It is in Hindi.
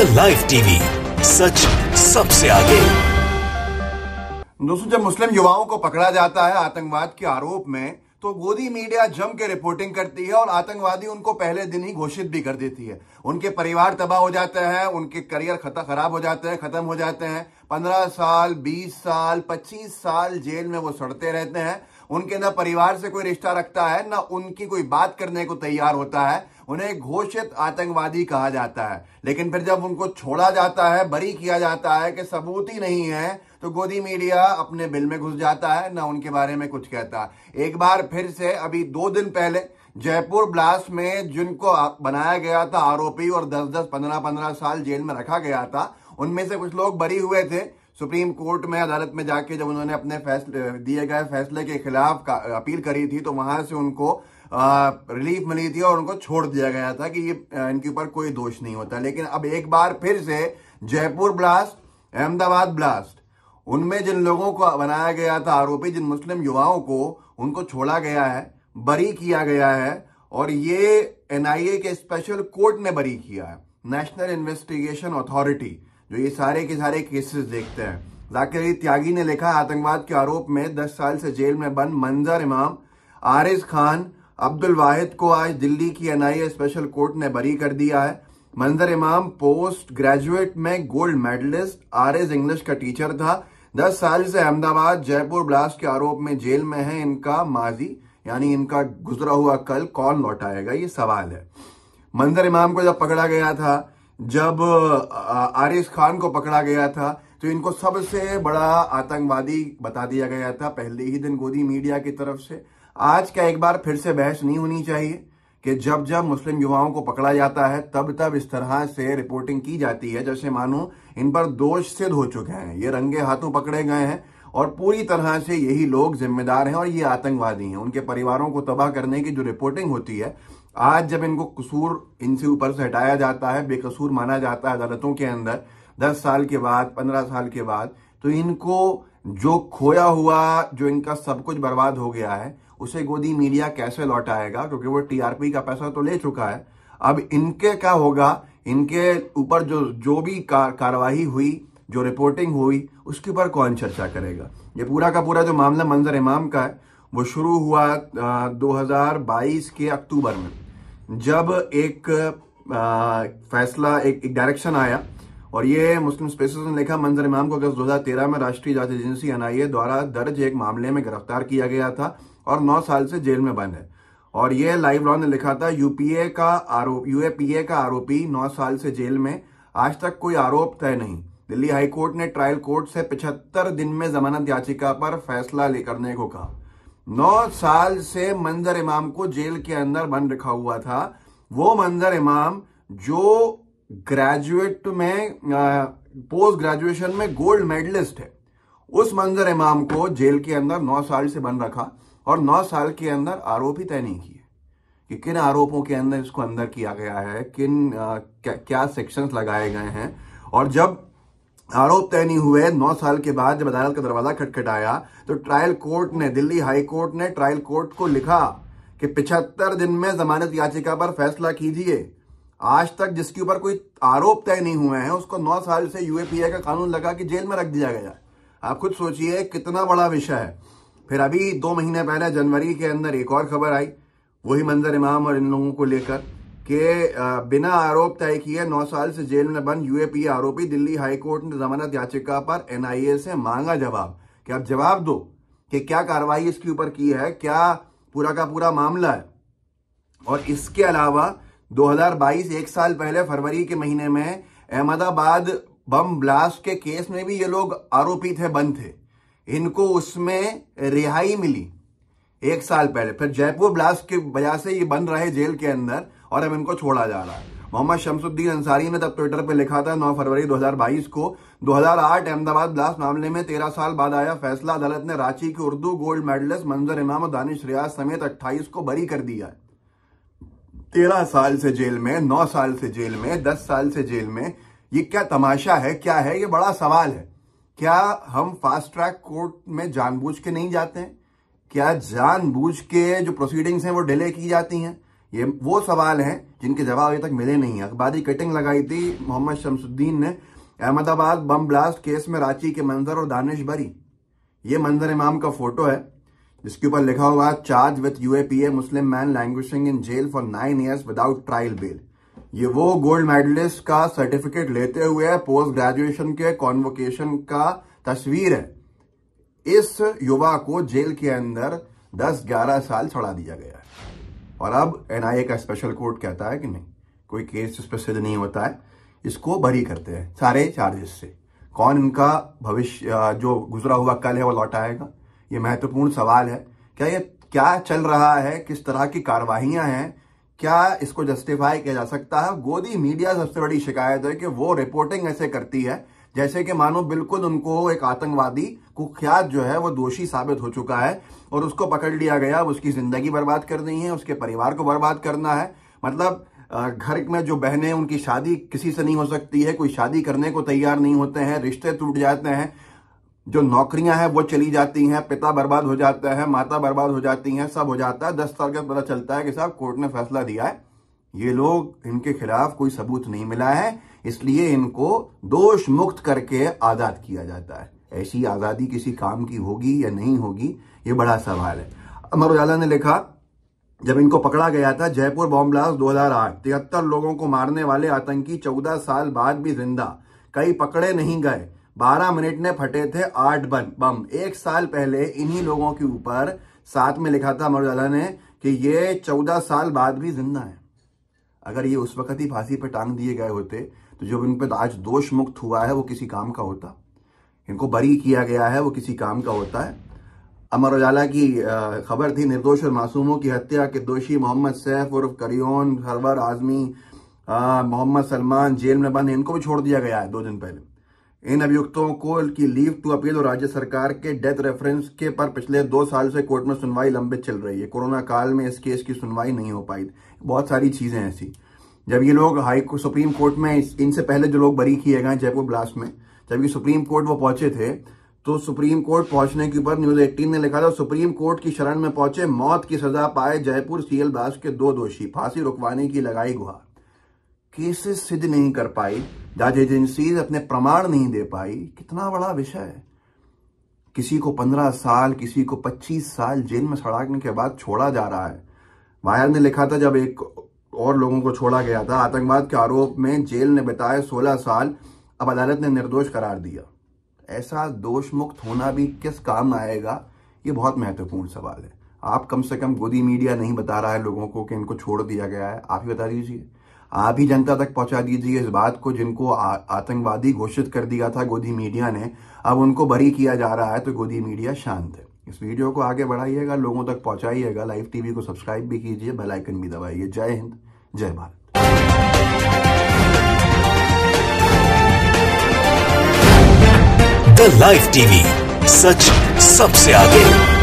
India live TV. सच सबसे आगे। दोस्तों, जब मुस्लिम युवाओं को पकड़ा जाता है आतंकवाद के आरोप में तो गोदी मीडिया जम के रिपोर्टिंग करती है और आतंकवादी उनको पहले दिन ही घोषित भी कर देती है। उनके परिवार तबाह हो जाते हैं, उनके करियर खराब हो जाते हैं, खत्म हो जाते हैं। पंद्रह साल, बीस साल, पच्चीस साल जेल में वो सड़ते रहते हैं। उनके ना परिवार से कोई रिश्ता रखता है, ना उनकी कोई बात करने को तैयार होता है। उन्हें घोषित आतंकवादी कहा जाता है। लेकिन फिर जब उनको छोड़ा जाता है, बरी किया जाता है कि सबूत ही नहीं है तो गोदी मीडिया अपने बिल में घुस जाता है, ना उनके बारे में कुछ कहता। एक बार फिर से, अभी दो दिन पहले, जयपुर ब्लास्ट में जिनको बनाया गया था आरोपी और 10-10 15-15 साल जेल में रखा गया था, उनमें से कुछ लोग बरी हुए थे। सुप्रीम कोर्ट में अदालत में जाके जब उन्होंने अपने फैसले, दिए गए फैसले के खिलाफ अपील करी थी तो वहाँ से उनको रिलीफ मिली थी और उनको छोड़ दिया गया था कि ये इनके ऊपर कोई दोष नहीं होता। लेकिन अब एक बार फिर से जयपुर ब्लास्ट अहमदाबाद ब्लास्ट उनमें जिन लोगों को बनाया गया था आरोपी, जिन मुस्लिम युवाओं को उनको छोड़ा गया है, बरी किया गया है, और ये एनआईए के स्पेशल कोर्ट ने बरी किया है। नेशनल इन्वेस्टिगेशन अथॉरिटी जो ये सारे के सारे केसेस देखते हैं। जाकिर त्यागी ने लिखा आतंकवाद के आरोप में 10 साल से जेल में बंद, मंजर इमाम, आरिज खान अब्दुल वाहिद को आज दिल्ली की एनआईए स्पेशल कोर्ट ने बरी कर दिया है। मंजर इमाम पोस्ट ग्रेजुएट में gold medalist R S English का टीचर था। दस साल से अहमदाबाद, जयपुर ब्लास्ट के आरोप में जेल में है इनका माजी। यानी इनका गुजरा हुआ कल कौन लौटाएगा, ये सवाल है। मंजर इमाम को जब पकड़ा गया था, जब आरिस खान को पकड़ा गया था तो इनको सबसे बड़ा आतंकवादी बता दिया गया था, पहले ही दिन गोदी मीडिया की तरफ़ से। आज का एक बार फिर से बहस नहीं होनी चाहिए कि जब जब मुस्लिम युवाओं को पकड़ा जाता है, तब तब इस तरह से रिपोर्टिंग की जाती है। जैसे मानो, इन पर दोष सिद्ध हो चुके हैं। ये रंगे हाथों पकड़े गए हैं और पूरी तरह से यही लोग जिम्मेदार हैं और ये आतंकवादी हैं। उनके परिवारों को तबाह करने की जो रिपोर्टिंग होती है, आज जब इनको कसूर इनसे ऊपर से हटाया जाता है, बेकसूर माना जाता है अदालतों के अंदर, दस साल के बाद, पंद्रह साल के बाद तो इनको जो खोया हुआ जो इनका सब कुछ बर्बाद हो गया है उसे गोदी मीडिया कैसे लौटाएगा? क्योंकि वो टीआरपी का पैसा तो ले चुका है। अब इनके क्या होगा? इनके ऊपर जो जो भी कार्रवाई हुई जो रिपोर्टिंग हुई उसके ऊपर कौन चर्चा करेगा? ये पूरा का पूरा जो मामला मंजर इमाम का है वो शुरू हुआ 2022 के अक्टूबर में। जब एक आ, फैसला एक, एक डायरेक्शन आया और ये मुस्लिम स्पेसिस ने लिखा, मंजर इमाम को अगस्त 2013 में राष्ट्रीय जाँच एजेंसी एनआईए द्वारा दर्ज एक मामले में गिरफ़्तार किया गया था और नौ साल से जेल में बंद है। और ये लाइव लॉ ने लिखा था, यूपीए का आरोप, यूएपीए का आरोपी नौ साल से जेल में, आज तक कोई आरोप तय नहीं। दिल्ली हाईकोर्ट ने ट्रायल कोर्ट से पिछहत्तर दिन में जमानत याचिका पर फैसला ले करने को कहा। नौ साल से मंजर इमाम को जेल के अंदर बंद रखा हुआ था। वो मंजर इमाम जो ग्रेजुएट में पोस्ट ग्रेजुएशन में गोल्ड मेडलिस्ट है। उस मंजर इमाम को जेल के अंदर नौ साल से बंद रखा और नौ साल के अंदर आरोप तय नहीं किए कि किन आरोपों के अंदर इसको अंदर किया गया है किन आ, क्या, क्या सेक्शंस लगाए गए हैं। और जब आरोप तय नहीं हुए नौ साल के बाद जब अदालत का दरवाज़ा खटखटाया तो ट्रायल कोर्ट ने दिल्ली हाई कोर्ट ने ट्रायल कोर्ट को लिखा कि पिछहत्तर दिन में जमानत याचिका पर फैसला कीजिए। आज तक जिसके ऊपर कोई आरोप तय नहीं हुए हैं, उसको नौ साल से यूएपीए का कानून लगा कि जेल में रख दिया गया। आप खुद सोचिए, कितना बड़ा विषय है। फिर अभी दो महीने पहले जनवरी के अंदर एक और खबर आई, वही मंजर इमाम और इन लोगों को लेकर, कि बिना आरोप तय किए नौ साल से जेल में बंद यूएपीए आरोपी दिल्ली हाईकोर्ट ने जमानत याचिका पर एनआईए से मांगा जवाब। कि आप जवाब दो कि क्या कार्रवाई इसके ऊपर की है, क्या पूरा का पूरा मामला है। और इसके अलावा 2022 एक साल पहले फरवरी के महीने में अहमदाबाद बम ब्लास्ट के केस में भी ये लोग आरोपी थे, बंद थे। इनको उसमें रिहाई मिली एक साल पहले। फिर जयपुर ब्लास्ट की वजह से ये बंद रहे जेल के अंदर और अब इनको छोड़ा जा रहा है। मोहम्मद शमसुद्दीन अंसारी ने तब ट्विटर पर लिखा था 9 फरवरी 2022 को 2008 अहमदाबाद ब्लास्ट मामले में 13 साल बाद आया फैसला। अदालत ने रांची के उर्दू गोल्ड मेडलिस्ट मंजर इमाम और दानिश रियाज समेत 28 को बरी कर दिया है। तेरह साल से जेल में, नौ साल से जेल में, दस साल से जेल में, ये क्या तमाशा है, क्या है? ये बड़ा सवाल है। क्या हम फास्ट ट्रैक कोर्ट में जानबूझ के नहीं जाते हैं? क्या जानबूझ के जो प्रोसीडिंग्स हैं वो डिले की जाती हैं? ये वो सवाल हैं जिनके जवाब अभी तक मिले नहीं है। अखबारी कटिंग लगाई थी मोहम्मद शमसुद्दीन ने, अहमदाबाद बम ब्लास्ट केस में रांची के मंजर और दानिश बरी। ये मंजर इमाम का फ़ोटो है। जिसके ऊपर लिखा हुआ है charge with UAPA Muslim man languishing in jail for nine years without trial bail ये वो गोल्ड मेडलिस्ट का सर्टिफिकेट लेते हुए पोस्ट ग्रेजुएशन के कॉन्वोकेशन का तस्वीर है। इस युवा को जेल के अंदर 10-11 साल छड़ा दिया गया है। और अब एनआईए का स्पेशल कोर्ट कहता है कि नहीं, कोई केस इस पर सिद्ध नहीं होता है। इसको बरी करते हैं सारे चार्जेस से। कौन इनका भविष्य, जो गुजरा हुआ कल है वो लौटाएगा ये महत्वपूर्ण सवाल है। क्या ये, क्या चल रहा है? किस तरह की कार्रवाइयाँ हैं? क्या इसको जस्टिफाई किया जा सकता है? गोदी मीडिया सबसे बड़ी शिकायत है कि वो रिपोर्टिंग ऐसे करती है, जैसे कि मानो बिल्कुल उनको एक आतंकवादी कुख्यात जो है, वो दोषी साबित हो चुका है और उसको पकड़ लिया गया। उसकी ज़िंदगी बर्बाद कर दी है, उसके परिवार को बर्बाद करना है। मतलब घर में जो बहनें, उनकी शादी किसी से नहीं हो सकती है, कोई शादी करने को तैयार नहीं होते हैं, रिश्ते टूट जाते हैं जो नौकरियाँ हैं, वो चली जाती हैं, पिता बर्बाद हो जाता है, माता बर्बाद हो जाती हैं, सब हो जाता है। दस साल का पता चलता है कि साहब, कोर्ट ने फैसला दिया है। ये लोग, इनके खिलाफ कोई सबूत नहीं मिला है, इसलिए इनको दोष मुक्त करके आज़ाद किया जाता है। ऐसी आज़ादी किसी काम की होगी या नहीं होगी, ये बड़ा सवाल है। अमर उजाला ने लिखा, जब इनको पकड़ा गया था, जयपुर बॉम्ब ब्लास्ट 2008 तिहत्तर लोगों को मारने वाले आतंकी 14 साल बाद भी ज़िंदा, कई पकड़े नहीं गए। 12 मिनट में फटे थे आठ बम। बम। एक साल पहले इन्हीं लोगों के ऊपर साथ में लिखा था अमर उजाला ने कि ये 14 साल बाद भी ज़िंदा है। अगर ये उस वक्त ही फांसी पर टांग दिए गए होते तो जो इन पर आज दोष मुक्त हुआ है, वो किसी काम का होता। इनको बरी किया गया है, वो किसी काम का होता है। अमर उजाला की खबर थी, निर्दोष और मासूमों की हत्या के दोषी मोहम्मद सैफ उर्फ़ करियोन हरवर आजमी मोहम्मद सलमान जेल में बंद, इनको भी छोड़ दिया गया है दो दिन पहले। इन अभियुक्तों को की लीव टू अपील और राज्य सरकार के डेथ रेफरेंस के पर पिछले दो साल से कोर्ट में सुनवाई लंबित चल रही है। कोरोना काल में इस केस की सुनवाई नहीं हो पाई। बहुत सारी चीज़ें ऐसी। जब ये लोग हाई को, सुप्रीम कोर्ट में इनसे पहले जो लोग बरी किए गए जयपुर ब्लास्ट में जब ये सुप्रीम कोर्ट वो पहुँचे थे तो सुप्रीम कोर्ट पहुँचने के ऊपर न्यूज़ एटीन ने लिखा था सुप्रीम कोर्ट की शरण में पहुँचे मौत की सजा पाए जयपुर सीएल ब्लास्ट के दो दोषी फांसी रुकवाने की लगाई गुहार। केसेस सिद्ध नहीं कर पाई, जज एजेंसी अपने प्रमाण नहीं दे पाई, कितना बड़ा विषय है। किसी को पंद्रह साल, किसी को पच्चीस साल जेल में सड़ाने के बाद छोड़ा जा रहा है। वायर ने लिखा था जब एक और लोगों को छोड़ा गया था, आतंकवाद के आरोप में जेल ने बिताए सोलह साल, अब अदालत ने निर्दोष करार दिया। ऐसा दोष मुक्त होना भी किस काम आएगा, ये बहुत महत्वपूर्ण सवाल है। आप कम से कम गोदी मीडिया नहीं बता रहा है लोगों को कि इनको छोड़ दिया गया है। आप ही बता दीजिए। आप ही जनता तक पहुँचा दीजिए। इस बात को जिनको आतंकवादी घोषित कर दिया था गोदी मीडिया ने, अब उनको बरी किया जा रहा है तो गोदी मीडिया शांत है। इस वीडियो को आगे बढ़ाइएगा, लोगों तक पहुंचाइएगा। लाइव टीवी को सब्सक्राइब भी कीजिए बेल आइकन भी दबाइए। Jai Hind, Jai Bharat. The live TV सच सबसे आगे।